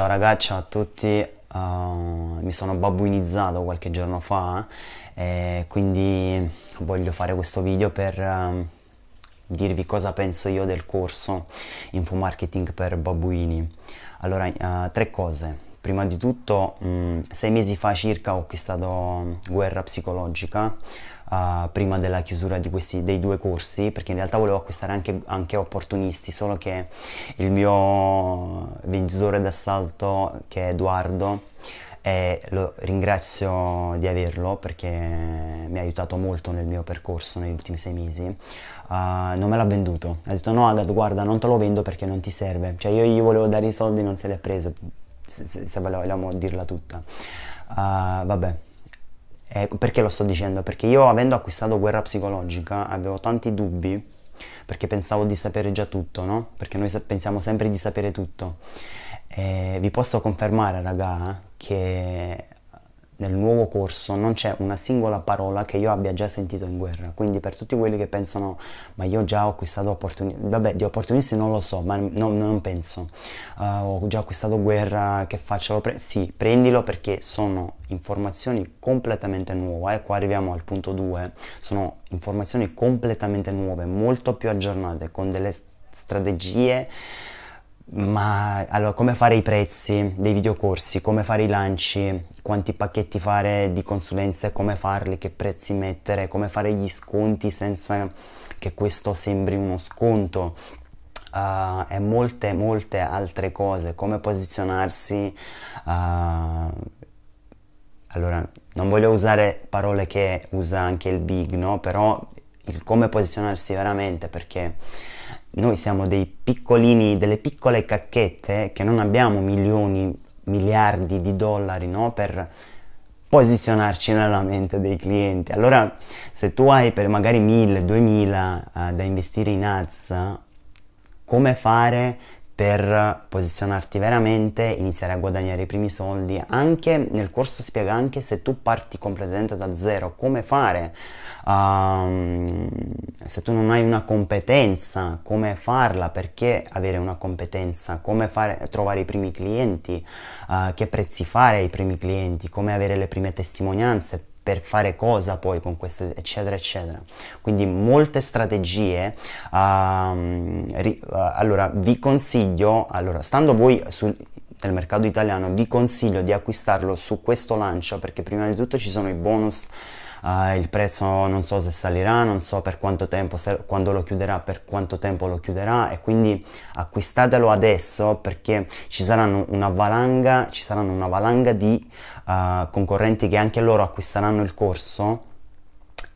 Ciao ragazzi, ciao a tutti, uh, mi sono babbuinizzato qualche giorno fa e quindi voglio fare questo video per uh, dirvi cosa penso io del corso Info Marketing per babbuini. Allora, uh, tre cose. Prima di tutto, mh, mm, sei mesi fa circa ho acquistato Guerra Psicologica uh, prima della chiusura di questi, dei due corsi, perché in realtà volevo acquistare anche, anche opportunisti, solo che il mio venditore d'assalto, che è Edoardo, e lo ringrazio di averlo perché mi ha aiutato molto nel mio percorso negli ultimi sei mesi. Uh, non me l'ha venduto, ha detto no Agat guarda non te lo vendo perché non ti serve, cioè io gli volevo dare i soldi non se li ha preso, se, se, se vogliamo dirla tutta. Uh, vabbè, eh, perché lo sto dicendo? Perché io avendo acquistato Guerra Psicologica avevo tanti dubbi perché pensavo di sapere già tutto, no? Perché noi pensiamo sempre di sapere tutto. E vi posso confermare, raga, che nel nuovo corso non c'è una singola parola che io abbia già sentito in guerra. Quindi per tutti quelli che pensano, ma io già ho acquistato opportunisti, vabbè, di opportunisti non lo so, ma no, non penso. Uh, ho già acquistato guerra, che faccio? Pre- sì, prendilo perché sono informazioni completamente nuove. Eh? Qua arriviamo al punto 2. Sono informazioni completamente nuove, molto più aggiornate, con delle strategie ma allora, come fare i prezzi dei videocorsi, come fare i lanci, quanti pacchetti fare di consulenza, come farli, che prezzi mettere, come fare gli sconti senza che questo sembri uno sconto? Uh, e molte molte altre cose, come posizionarsi. Uh, allora, non voglio usare parole che usa anche il big, no? Però il come posizionarsi veramente perché noi siamo dei piccolini, delle piccole cacchette che non abbiamo milioni, miliardi di dollari no? per posizionarci nella mente dei clienti. Allora, se tu hai per magari 1000, 2000 uh, da investire in ads, come fare per posizionarti veramente, iniziare a guadagnare i primi soldi. Anche nel corso spiega anche se tu parti completamente da zero, come fare. Um, se tu non hai una competenza, come farla, perché avere una competenza, come fare, trovare i primi clienti, uh, che prezzi fare ai primi clienti, come avere le prime testimonianze, per fare cosa poi con queste eccetera eccetera. Quindi molte strategie uh, ri, uh, allora vi consiglio allora stando voi sul, nel mercato italiano vi consiglio di acquistarlo su questo lancio perché prima di tutto ci sono i bonus uh, il prezzo non so se salirà, non so per quanto tempo, se, quando lo chiuderà, per quanto tempo lo chiuderà. E quindi acquistatelo adesso perché ci saranno una valanga, ci saranno una valanga di uh, concorrenti che anche loro acquisteranno il corso.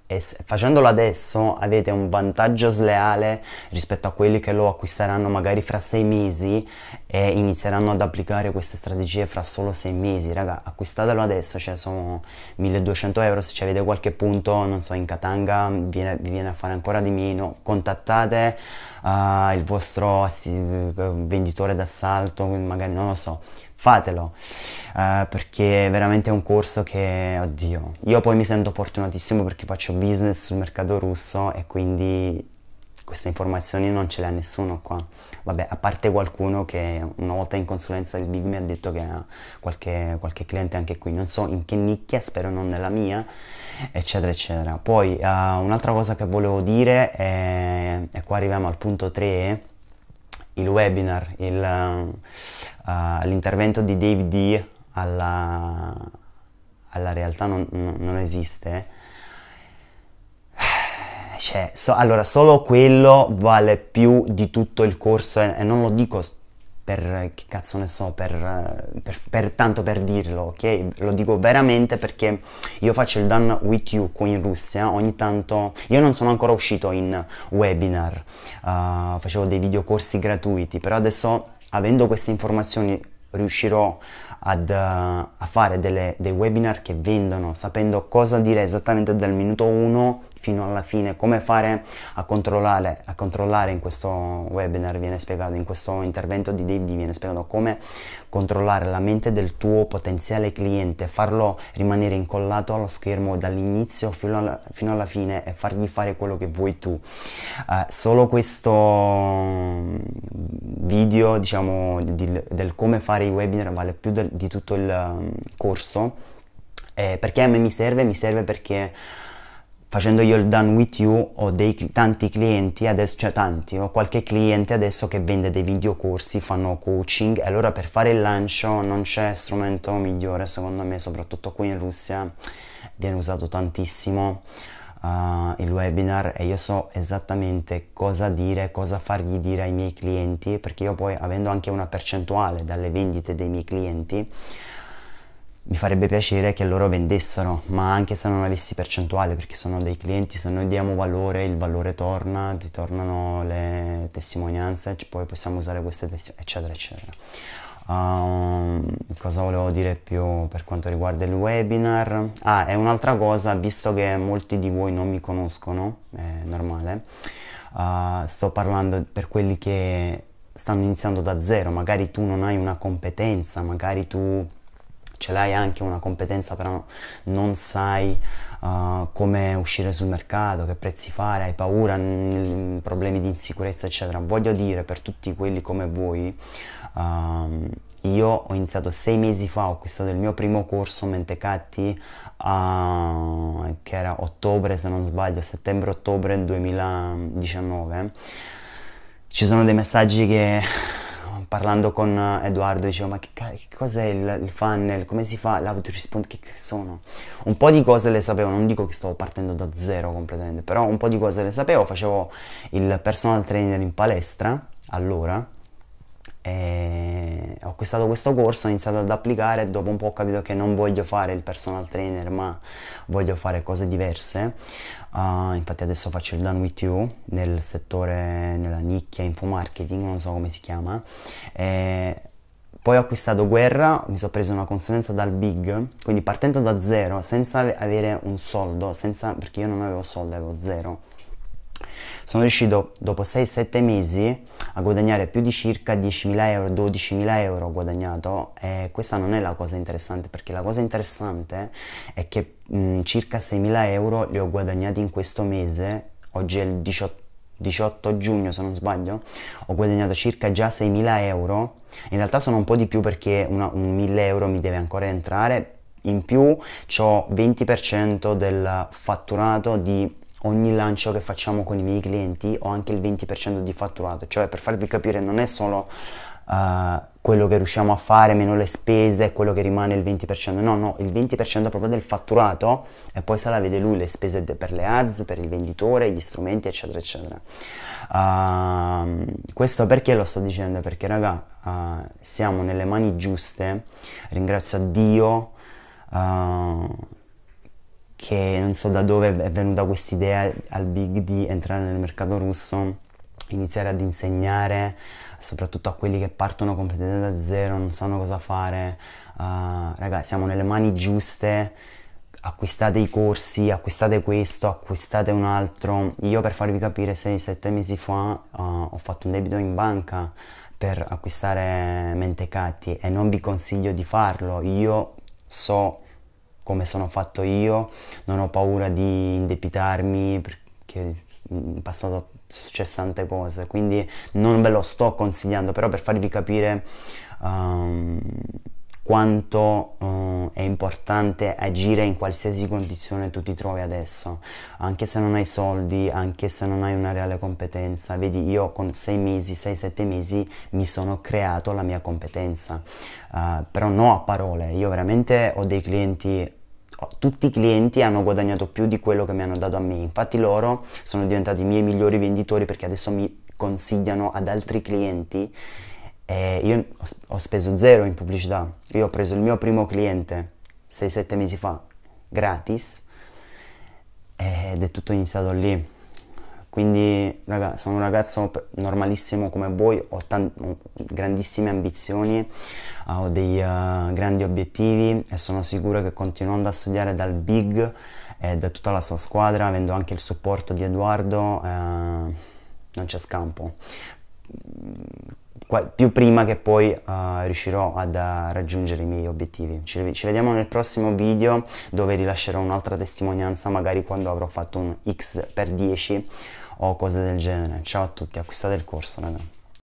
E facendolo adesso avete un vantaggio sleale rispetto a quelli che lo acquisteranno magari fra sei mesi e inizieranno ad applicare queste strategie fra solo sei mesi. Raga acquistatelo adesso cioè sono 1200 euro. Se avete qualche punto non so in Katanga viene, vi viene a fare ancora di meno. Contattate uh, il vostro venditore d'assalto magari non lo so fatelo. Uh, perché è veramente un corso che, oddio, io poi mi sento fortunatissimo perché faccio business sul mercato russo e quindi queste informazioni non ce le ha nessuno qua. Vabbè, a parte qualcuno che una volta in consulenza del Big mi ha detto che ha qualche, qualche cliente anche qui, non so in che nicchia, spero non nella mia, eccetera, eccetera. Poi uh, un'altra cosa che volevo dire, è, e qua arriviamo al punto 3, il webinar, il, uh, l'intervento di Dave D alla, alla realtà non, non esiste. Cioè, so, allora, solo quello vale più di tutto il corso e, e non lo dico per, che cazzo ne so, per, per, per, tanto per dirlo, ok? Lo dico veramente perché io faccio il Done With You qui in Russia, ogni tanto, io non sono ancora uscito in webinar, uh, facevo dei videocorsi gratuiti, però adesso avendo queste informazioni riuscirò ad, uh, a fare delle, dei webinar che vendono, sapendo cosa dire esattamente dal minuto 1 fino alla fine, come fare a controllare, a controllare in questo webinar viene spiegato, in questo intervento di David viene spiegato come controllare la mente del tuo potenziale cliente, farlo rimanere incollato allo schermo dall'inizio fino alla, fino alla fine e fargli fare quello che vuoi tu. Uh, solo questo mm, video, diciamo, di, del come fare i webinar vale più del, di tutto il um, corso. Eh, perché a me mi serve? Mi serve perché facendo io il done with you ho dei, tanti clienti adesso, cioè tanti, ho qualche cliente adesso che vende dei videocorsi, fanno coaching e allora per fare il lancio non c'è strumento migliore secondo me, soprattutto qui in Russia viene usato tantissimo uh, il webinar e io so esattamente cosa dire, cosa fargli dire ai miei clienti perché io poi avendo anche una percentuale dalle vendite dei miei clienti mi farebbe piacere che loro vendessero, ma anche se non avessi percentuale, perché sono dei clienti, se noi diamo valore, il valore torna, ti tornano le testimonianze, poi possiamo usare queste testimonianze, eccetera, eccetera. Um, cosa volevo dire più per quanto riguarda il webinar? Ah, è un'altra cosa, visto che molti di voi non mi conoscono, è normale, uh, sto parlando per quelli che stanno iniziando da zero, magari tu non hai una competenza, magari tu ce l'hai anche una competenza però non sai uh, come uscire sul mercato, che prezzi fare, hai paura, n- problemi di insicurezza eccetera. Voglio dire per tutti quelli come voi, uh, io ho iniziato sei mesi fa, ho acquistato il mio primo corso Mentecatti uh, che era ottobre se non sbaglio, settembre-ottobre 2019. Ci sono dei messaggi che parlando con Edoardo dicevo ma che, che cos'è il, il, funnel, come si fa? L'autorisponde, che, che sono? Un po' di cose le sapevo, non dico che stavo partendo da zero completamente, però un po' di cose le sapevo, facevo il personal trainer in palestra allora e ho acquistato questo corso, ho iniziato ad applicare e dopo un po' ho capito che non voglio fare il personal trainer ma voglio fare cose diverse. Uh, infatti adesso faccio il Done With You nel settore, nella nicchia infomarketing, non so come si chiama. E poi ho acquistato Guerra, mi sono preso una consulenza dal Big, quindi partendo da zero, senza avere un soldo, senza, perché io non avevo soldi, avevo zero sono riuscito dopo 6-7 mesi a guadagnare più di circa 10.000 euro, 12.000 euro ho guadagnato e questa non è la cosa interessante perché la cosa interessante è che mh, circa 6.000 euro li ho guadagnati in questo mese, oggi è il 18 18 giugno se non sbaglio, ho guadagnato circa già 6.000 euro, in realtà sono un po' di più perché una, un 1.000 euro mi deve ancora entrare, in più ho 20% del fatturato di ogni lancio che facciamo con i miei clienti ho anche il 20% di fatturato, cioè per farvi capire non è solo uh, quello che riusciamo a fare meno le spese, quello che rimane il 20%, no, no, il 20% proprio del fatturato e poi se la vede lui le spese per le ads, per il venditore, gli strumenti, eccetera, eccetera. Uh, questo perché lo sto dicendo? Perché raga, uh, siamo nelle mani giuste, ringrazio a Dio. Uh, che non so da dove è venuta questa idea al Big di entrare nel mercato russo, iniziare ad insegnare soprattutto a quelli che partono completamente da zero, non sanno cosa fare. Uh, raga, siamo nelle mani giuste, acquistate i corsi, acquistate questo, acquistate un altro. Io per farvi capire 6-7 mesi fa uh, ho fatto un debito in banca per acquistare mentecatti e non vi consiglio di farlo. Io so come sono fatto io, non ho paura di indebitarmi perché in passato sono successe tante cose, quindi non ve lo sto consigliando, però per farvi capire um, quanto uh, è importante agire in qualsiasi condizione tu ti trovi adesso, anche se non hai soldi, anche se non hai una reale competenza. Vedi, io con sei mesi, sei, sette mesi mi sono creato la mia competenza, uh, però no a parole, io veramente ho dei clienti tutti i clienti hanno guadagnato più di quello che mi hanno dato a me, infatti loro sono diventati i miei migliori venditori perché adesso mi consigliano ad altri clienti e io ho speso zero in pubblicità, io ho preso il mio primo cliente 6-7 mesi fa gratis ed è tutto iniziato lì. Quindi raga, sono un ragazzo normalissimo come voi, ho tan- grandissime ambizioni, ho dei uh, grandi obiettivi e sono sicuro che continuando a studiare dal big e da tutta la sua squadra, avendo anche il supporto di Edoardo, eh, non c'è scampo più prima che poi uh, riuscirò ad uh, raggiungere i miei obiettivi. Ci, ci, vediamo nel prossimo video dove rilascerò un'altra testimonianza, magari quando avrò fatto un X per 10 o cose del genere. Ciao a tutti, acquistate il corso, raga.